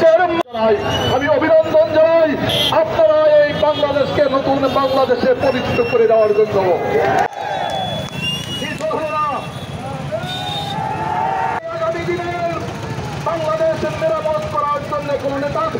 দেশের আমি অভিনন্দন জানাই আপনারা এই বাংলাদেশকে নতুন বাংলাদেশে পরিচিত করে দেওয়ার জন্য বাংলাদেশ মেরামত করার জন্য কোন নেতা আছে